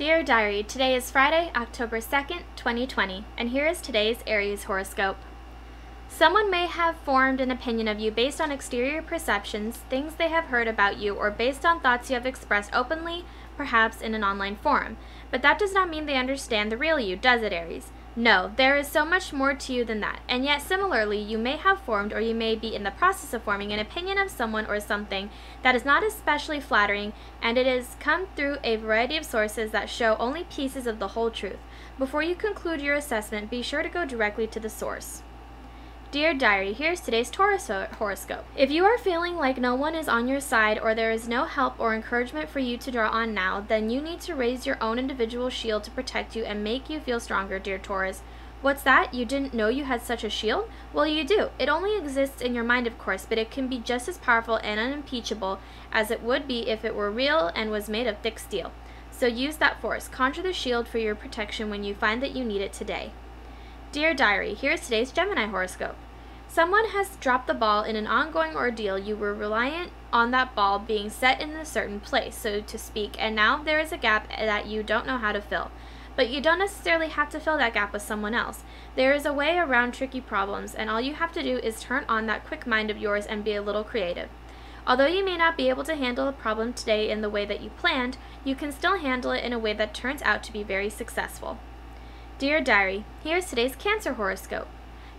Dear Diary, today is Friday, October 2nd, 2020, and here is today's Aries horoscope. Someone may have formed an opinion of you based on exterior perceptions, things they have heard about you, or based on thoughts you have expressed openly, perhaps in an online forum. But that does not mean they understand the real you, does it, Aries? No, there is so much more to you than that. And yet, similarly, you may have formed or you may be in the process of forming an opinion of someone or something that is not especially flattering, and it has come through a variety of sources that show only pieces of the whole truth. Before you conclude your assessment, be sure to go directly to the source. Dear Diary, here's today's Taurus horoscope. If you are feeling like no one is on your side or there is no help or encouragement for you to draw on now, then you need to raise your own individual shield to protect you and make you feel stronger, dear Taurus. What's that? You didn't know you had such a shield? Well, you do. It only exists in your mind, of course, but it can be just as powerful and unimpeachable as it would be if it were real and was made of thick steel. So use that force. Conjure the shield for your protection when you find that you need it today. Dear Diary, here's today's Gemini horoscope. Someone has dropped the ball in an ongoing ordeal. You were reliant on that ball being set in a certain place, so to speak, and now there is a gap that you don't know how to fill. But you don't necessarily have to fill that gap with someone else. There is a way around tricky problems, and all you have to do is turn on that quick mind of yours and be a little creative. Although you may not be able to handle a problem today in the way that you planned, you can still handle it in a way that turns out to be very successful. Dear Diary, here's today's Cancer horoscope.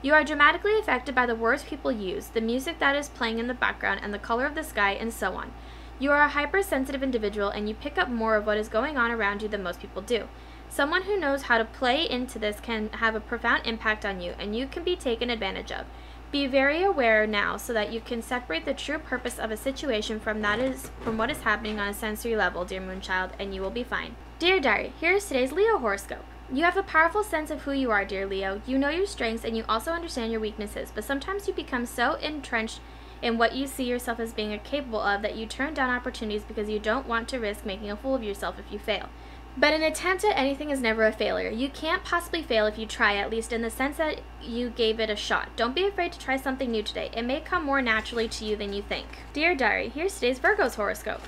You are dramatically affected by the words people use, the music that is playing in the background, and the color of the sky, and so on. You are a hypersensitive individual and you pick up more of what is going on around you than most people do. Someone who knows how to play into this can have a profound impact on you, and you can be taken advantage of. Be very aware now so that you can separate the true purpose of a situation from that is from what is happening on a sensory level, dear Moonchild, and you will be fine. Dear Diary, here is today's Leo horoscope. You have a powerful sense of who you are, dear Leo. You know your strengths and you also understand your weaknesses, but sometimes you become so entrenched in what you see yourself as being capable of that you turn down opportunities because you don't want to risk making a fool of yourself if you fail. But an attempt at anything is never a failure. You can't possibly fail if you try, at least in the sense that you gave it a shot. Don't be afraid to try something new today. It may come more naturally to you than you think. Dear Diary, here's today's Virgo's horoscope.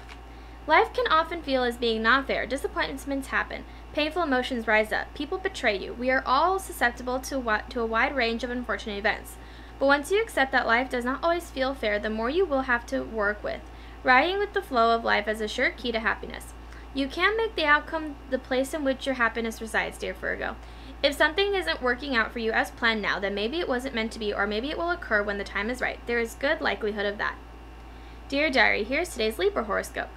Life can often feel as being not fair. Disappointments happen. Painful emotions rise up. People betray you. We are all susceptible to, what, to a wide range of unfortunate events. But once you accept that life does not always feel fair, the more you will have to work with. Riding with the flow of life is a sure key to happiness. You can make the outcome the place in which your happiness resides, dear Virgo. If something isn't working out for you as planned now, then maybe it wasn't meant to be, or maybe it will occur when the time is right. There is good likelihood of that. Dear Diary, here's today's Libra horoscope.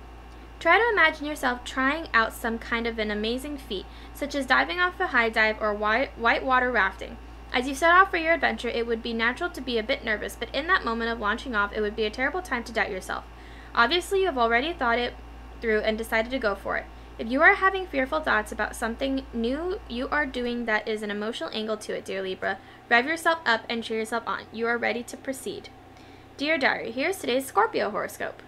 Try to imagine yourself trying out some kind of an amazing feat, such as diving off a high dive or white, whitewater rafting. As you set off for your adventure, it would be natural to be a bit nervous, but in that moment of launching off, it would be a terrible time to doubt yourself. Obviously, you have already thought it through and decided to go for it. If you are having fearful thoughts about something new you are doing that is an emotional angle to it, dear Libra, rev yourself up and cheer yourself on. You are ready to proceed. Dear Diary, here's today's Scorpio horoscope.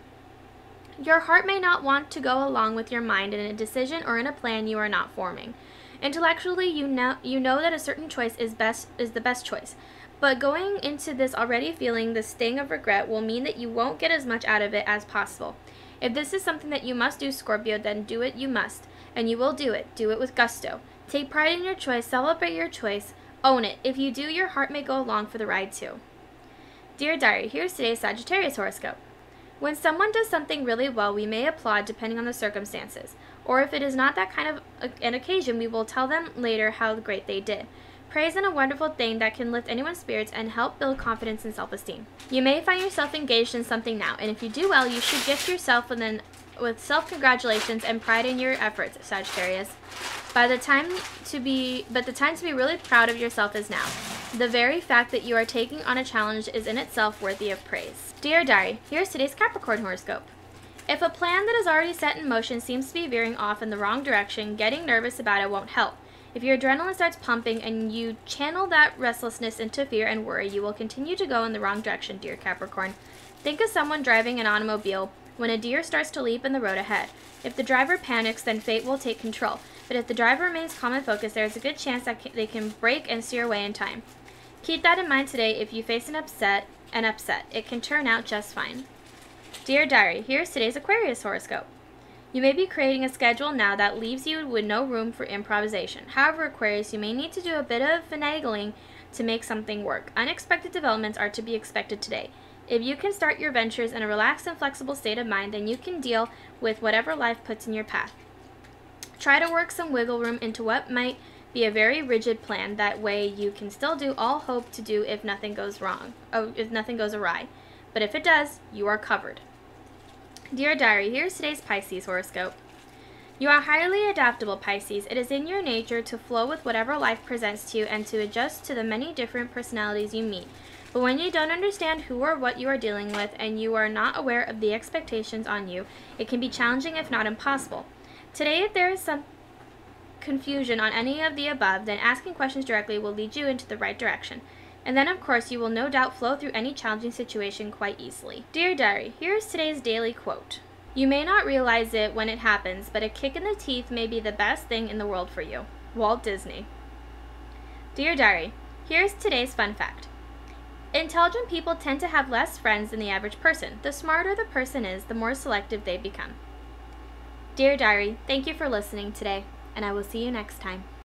Your heart may not want to go along with your mind in a decision or in a plan you are not forming. Intellectually, you know you know that a certain choice is best is the best choice. But going into this already feeling the sting of regret will mean that you won't get as much out of it as possible. If this is something that you must do, Scorpio, then do it you must, and you will do it. Do it with gusto. Take pride in your choice, celebrate your choice, own it. If you do, your heart may go along for the ride too. Dear Diary, here's today's Sagittarius horoscope. When someone does something really well, we may applaud depending on the circumstances. Or if it is not that kind of an occasion, we will tell them later how great they did. Praise is a wonderful thing that can lift anyone's spirits and help build confidence and self esteem. You may find yourself engaged in something now, and if you do well, you should gift yourself with, with self congratulations and pride in your efforts, Sagittarius. By the time to be, but the time to be really proud of yourself is now. The very fact that you are taking on a challenge is in itself worthy of praise. Dear Diary, here's today's Capricorn horoscope. If a plan that is already set in motion seems to be veering off in the wrong direction, getting nervous about it won't help. If your adrenaline starts pumping and you channel that restlessness into fear and worry, you will continue to go in the wrong direction, dear Capricorn. Think of someone driving an automobile when a deer starts to leap in the road ahead. If the driver panics, then fate will take control. But if the driver remains calm and focused, there is a good chance that they can brake and steer away in time. Keep that in mind today if you face an upset, an upset. It can turn out just fine. Dear Diary, here's today's Aquarius horoscope. You may be creating a schedule now that leaves you with no room for improvisation. However, Aquarius, you may need to do a bit of finagling to make something work. Unexpected developments are to be expected today. If you can start your ventures in a relaxed and flexible state of mind, then you can deal with whatever life puts in your path. Try to work some wiggle room into what might be a very rigid plan. That way, you can still do all hope to do if nothing goes wrong, oh, if nothing goes awry. But if it does, you are covered. Dear Diary, here's today's Pisces horoscope. You are highly adaptable, Pisces. It is in your nature to flow with whatever life presents to you and to adjust to the many different personalities you meet. But when you don't understand who or what you are dealing with and you are not aware of the expectations on you, it can be challenging if not impossible. Today, if there is some confusion on any of the above, then asking questions directly will lead you into the right direction. And then, of course, you will no doubt flow through any challenging situation quite easily. Dear Diary, here's today's daily quote. You may not realize it when it happens, but a kick in the teeth may be the best thing in the world for you. Walt Disney. Dear Diary, here's today's fun fact. Intelligent people tend to have less friends than the average person. The smarter the person is, the more selective they become. Dear Diary, thank you for listening today, and I will see you next time.